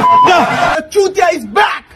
the, the, is back!